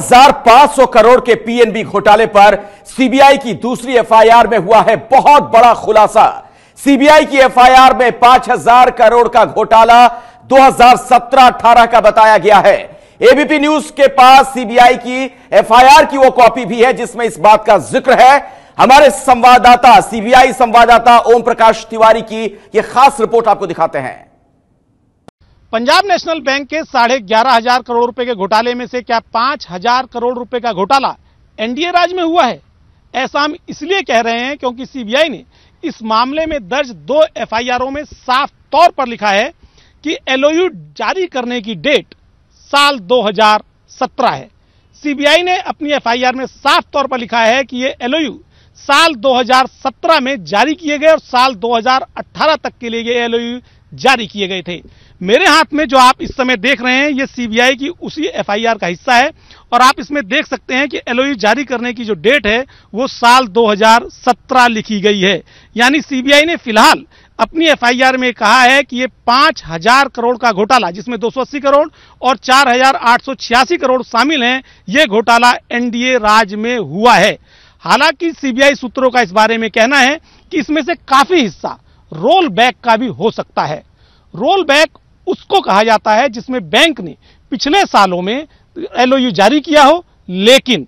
4500 करोड़ के पीएनबी घोटाले पर सीबीआई की दूसरी एफआईआर में हुआ है बहुत बड़ा खुलासा। सीबीआई की एफआईआर में 5000 करोड़ का घोटाला 2017-18 का बताया गया है। एबीपी न्यूज़ के पास सीबीआई की एफआईआर की वो कॉपी भी है, जिसमें इस बात का ज़िक्र है। हमारे संवाददाता सीबीआई संवाददाता ओम प्रकाश तिवारी की यह खास रिपोर्ट आपको दिखाते हैं। पंजाब नेशनल बैंक के साढ़े ग्यारह हज़ार करोड़ रुपए के घोटाले में से क्या पाँच हज़ार करोड़ रुपए का घोटाला एनडीए राज में हुआ है? ऐसा हम इसलिए कह रहे हैं क्योंकि सीबीआई ने इस मामले में दर्ज दो एफआईआरों में साफ़ तौर पर लिखा है कि एलओयू जारी करने की डेट साल 2017 है। सीबीआई ने अपनी एफआईआर में साफ़ तौर पर लिखा है कि ये एलओयू साल 2017 में जारी किए गए और साल 2018 तक के लिए ये एलओयू जारी किए गए थे। मेरे हाथ में जो आप इस समय देख रहे हैं, ये सीबीआई की उसी एफआईआर का हिस्सा है। और आप इसमें देख सकते हैं कि एलओयू जारी करने की जो डेट है, वो साल 2017 लिखी गई है। यानी सीबीआई ने फ़िलहाल अपनी एफआईआर में कहा है कि ये पाँच हज़ार करोड़ का घोटाला, जिसमें 280 करोड़ और चार हज़ार आठ सौ छियासी करोड़ शामिल हैं, ये घोटाला एनडीए राज में हुआ है। हालाँकि सीबीआई सूत्रों का इस बारे में कहना है कि इसमें से काफ़ी हिस्सा रोल बैक का भी हो सकता है। रोल बैक उसको कहा जाता है जिसमें बैंक ने पिछले सालों में एलओयू जारी किया हो, लेकिन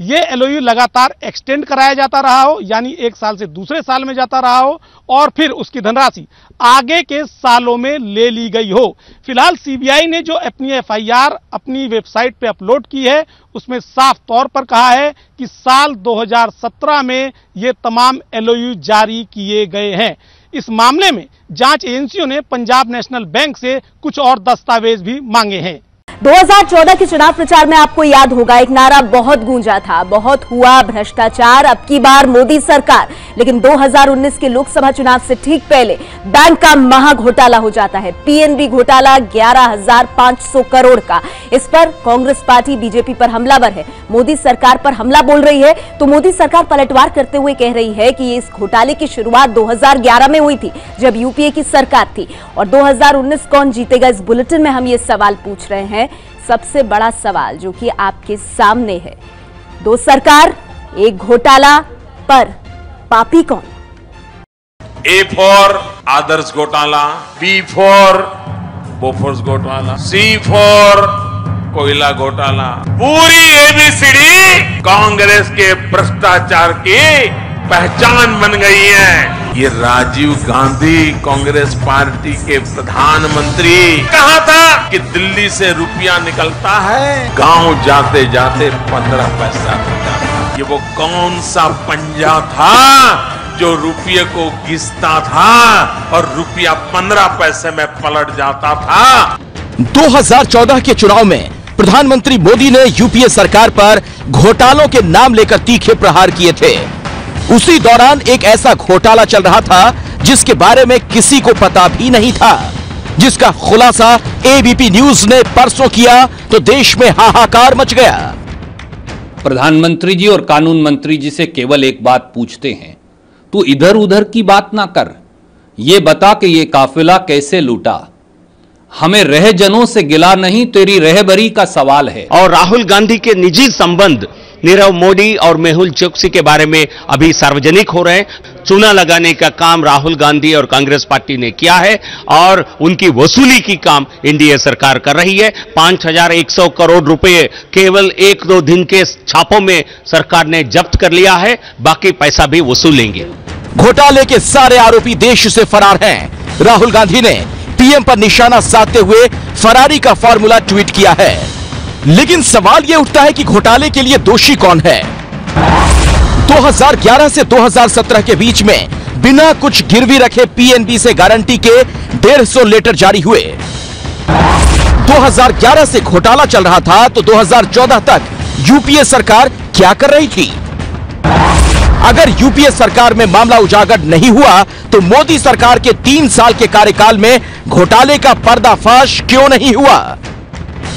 ये एलओयू लगातार एक्सटेंड कराया जाता रहा हो, यानी एक साल से दूसरे साल में जाता रहा हो, और फिर उसकी धनराशि आगे के सालों में ले ली गई हो। फ़िलहाल सीबीआई ने जो अपनी एफआईआर अपनी वेबसाइट पे अपलोड की है, उसमें साफ़ तौर पर कहा है कि साल 2017 में ये तमाम एलओयू जारी किए गए हैं। इस मामले में जाँच एजेंसियों ने पंजाब नेशनल बैंक से कुछ और दस्तावेज़ भी मांगे हैं। 2014 के चुनाव प्रचार में आपको याद होगा एक नारा बहुत गूंजा था बहुत हुआ भ्रष्टाचार अब की बार मोदी सरकार। लेकिन 2019 के लोकसभा चुनाव से ठीक पहले बैंक का महा घोटाला हो जाता है। पीएनबी घोटाला 11,500 करोड़ का। इस पर कांग्रेस पार्टी बीजेपी पर हमलावर है। मोदी सरकार पर हमला बोल रही है। तो मोदी सरकार पलटवार करते हुए कह रही है कि इस घोटाले की शुरुआत 2011 में हुई थी जब यूपीए की सरकार थी। और 2019 कौन जीतेगा इस बुलेटिन में हम ये सवाल पूछ रहे हैं। सबसे बड़ा सवाल जो कि आपके सामने है। दो सरकार, एक घोटाला पर पापी कौन? ए फॉर आदर्श घोटाला बी फॉर बोफोर्स घोटाला सी फॉर कोयला घोटाला। पूरी एबीसीडी कांग्रेस के भ्रष्टाचार की पहचान बन गई है। ये राजीव गांधी कांग्रेस पार्टी के प्रधानमंत्री। कहा था कि दिल्ली से रुपया निकलता है गाँव जाते जाते पंद्रह पैसा होता ये वो कौन सा पंजा था जो रुपये को घिसता था और रुपया पंद्रह पैसे में पलट जाता था? 2014 के चुनाव में प्रधानमंत्री मोदी ने यूपीए सरकार पर घोटालों के नाम लेकर तीखे प्रहार किए थे। उसी दौरान एक ऐसा घोटाला चल रहा था जिसके बारे में किसी को पता भी नहीं था। जिसका खुलासा एबीपी न्यूज़ ने परसों किया तो देश में हाहाकार मच गया। प्रधानमंत्री जी और कानून मंत्री जी से केवल एक बात पूछते हैं तू इधर उधर की बात ना कर। ये बता कि ये काफिला कैसे लूटा। हमें रहजनों से गिला नहीं तेरी रहबरी का सवाल है। और राहुल गांधी के निजी संबंध नीरव मोदी और मेहुल चोकसी के बारे में अभी सार्वजनिक हो रहे हैं। चूना लगाने का काम राहुल गांधी और कांग्रेस पार्टी ने किया है और उनकी वसूली की काम एनडीए सरकार कर रही है। पाँच हज़ार एक सौ करोड़ रुपए केवल एक दो दिन के छापों में सरकार ने जब्त कर लिया है। बाकी पैसा भी वसूलेंगे। घोटाले के सारे आरोपी देश से फरार हैं। राहुल गांधी ने पीएम पर निशाना साधते हुए फरारी का फॉर्मूला ट्वीट किया है। लेकिन सवाल यह उठता है कि घोटाले के लिए दोषी कौन है? 2011 से 2017 के बीच में बिना कुछ गिरवी रखे पीएनबी से गारंटी के 150 लेटर जारी हुए। 2011 से घोटाला चल रहा था तो 2014 तक यूपीए सरकार क्या कर रही थी? अगर यूपीए सरकार में मामला उजागर नहीं हुआ तो मोदी सरकार के तीन साल के कार्यकाल में घोटाले का पर्दाफाश क्यों नहीं हुआ?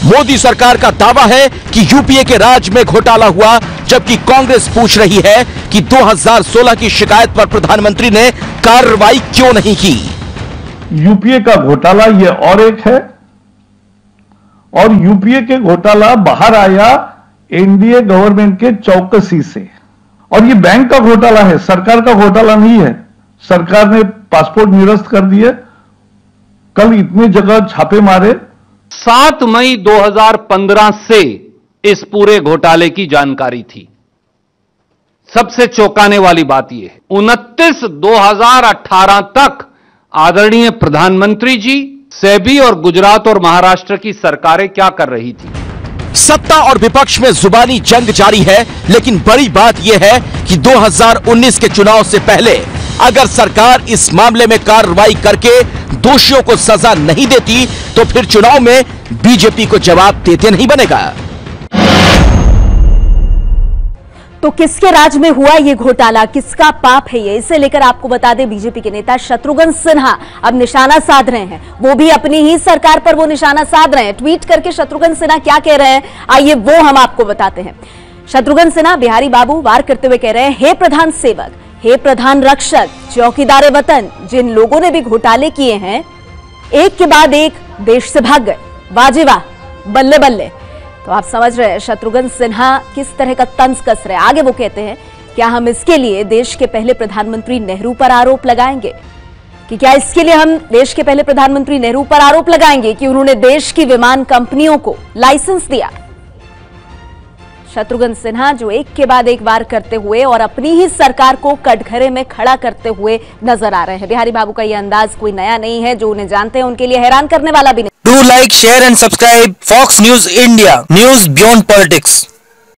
मोदी सरकार का दावा है कि यूपीए के राज में घोटाला हुआ, जबकि कांग्रेस पूछ रही है कि 2016 की शिकायत पर प्रधानमंत्री ने कार्रवाई क्यों नहीं की? यूपीए का घोटाला ये और एक है, और यूपीए के घोटाला बाहर आया एनडीए गवर्नमेंट के चौकसी से। और ये बैंक का घोटाला है, सरकार का घोटाला नहीं है। सरकार ने पासपोर्ट निरस्त कर दिए, कल इतनी जगह छापे मारे सात मई 2015 से इस पूरे घोटाले की जानकारी थी। सबसे चौंकाने वाली बात यह है। उनतीस 2018 तक आदरणीय प्रधानमंत्री जी, सेबी और गुजरात और महाराष्ट्र की सरकारें क्या कर रही थी? सत्ता और विपक्ष में जुबानी जंग जारी है, लेकिन बड़ी बात यह है कि 2019 के चुनाव से पहले अगर सरकार इस मामले में कार्रवाई करके दोषियों को सजा नहीं देती तो फिर चुनाव में बीजेपी को जवाब देते नहीं बनेगा। तो किसके राज में हुआ ये घोटाला? किसका पाप है ये? इसे लेकर आपको बता दें बीजेपी के नेता शत्रुघ्न सिन्हा। अब निशाना साध रहे हैं। वो भी अपनी ही सरकार पर वो निशाना साध रहे हैं। ट्वीट करके शत्रुघ्न सिन्हा क्या कह रहे हैं? आइए वो हम आपको बताते हैं। शत्रुघ्न सिन्हा, बिहारी बाबू, वार करते हुए कह रहे हैं, हे प्रधान सेवक हे प्रधान रक्षक, चौकीदार वतन, जिन लोगों ने भी घोटाले किए हैं, एक के बाद एक देश से भाग गए। वाजे वाह, बल्ले बल्ले। तो आप समझ रहे हैं, शत्रुघ्न सिन्हा किस तरह का तंज कस रहे आगे वो कहते हैं, क्या हम इसके लिए देश के पहले प्रधानमंत्री नेहरू पर आरोप लगाएँगे? कि क्या इसके लिए हम देश के पहले प्रधानमंत्री नेहरू पर आरोप लगाएँगे कि उन्होंने देश की विमान कंपनियों को लाइसेंस दिया? शत्रुघ्न सिन्हा, जो एक के बाद एक वार करते हुए और अपनी ही सरकार को कटघरे में खड़ा करते हुए नज़र आ रहे हैं बिहारी बाबू का यह अंदाज कोई नया नहीं है, जो उन्हें जानते हैं, उनके लिए हैरान करने वाला भी नहीं do like share and subscribe Fox News India News beyond politics.